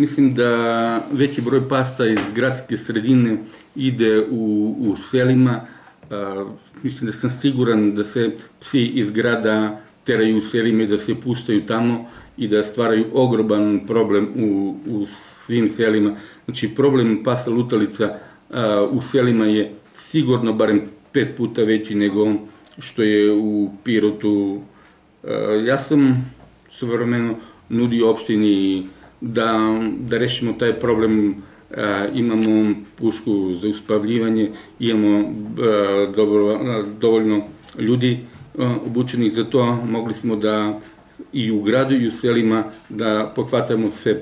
Mislim da veći broj pasa iz gradske sredine ide u, u selima. A, mislim da sam siguran da se psi iz grada teraju u selima i da se pustaju tamo i da stvaraju ogroban problem u, u svim selima. Znači, problem pasa lutalica a, u selima je sigurno barem pet puta veći nego što je u Pirotu. A, ja sam svojevremeno nudio opštini da, da rešimo taj problem a, imamo pušku za uspavljivanje, imamo a, dobro, a, dovoljno ljudi obučenih za to, mogli smo da i u gradu i u selima da pohvatamo sve,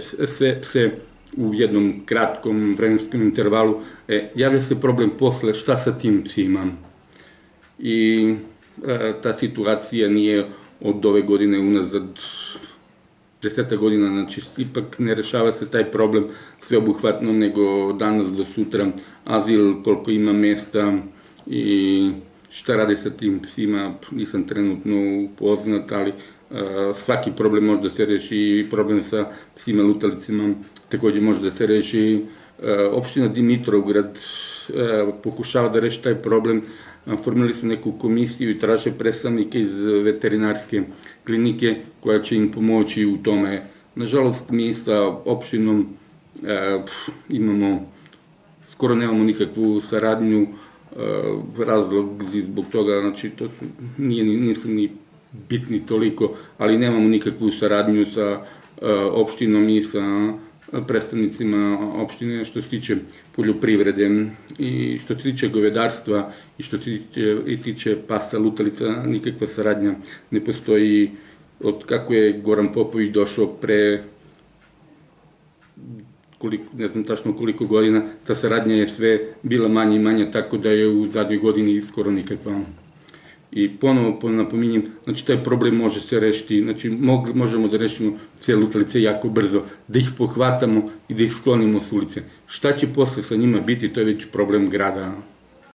pse u jednom kratkom vremenskom intervalu. E, javlja se problem posle šta sa tim psima. I a, ta situacija nije od ove godine unazad deseta godina, znači ipak ne rešava se taj problem sveobuhvatno nego danas do sutra azil, koliko ima mesta i šta rade sa tim psima, nisam trenutno upoznat, ali a, svaki problem može da se reši i problem sa psima lutalicima takođe može da se reši. A, opština Dimitrovgrad pokušava da reši taj problem formirali smo neku komisiju i traže predstavnike iz veterinarske klinike koja će im pomoći u tome. Nažalost, mi sa opštinom e, imamo, skoro nemamo nikakvu saradnju, e, razlog zbog toga, znači to su, nije, nisu ni bitni toliko, ali nemamo nikakvu saradnju sa e, opštinom i sa predstavnicima opštine što se tiče poljoprivrede i što se tiče govedarstva i što se tiče, i tiče pasa lutalica, nikakva saradnja ne postoji od kako je Goran Popović došao pre koliko, ne znam tačno koliko godina, ta saradnja je sve bila manja i manja, tako da je u zadnjoj godini skoro nikakva. I ponovo napominjem, znači taj problem može se rešiti, znači možemo da rešimo sve lutalice jako brzo, da ih pohvatamo i da ih sklonimo s ulice. Šta će posle sa njima biti, to je već problem grada.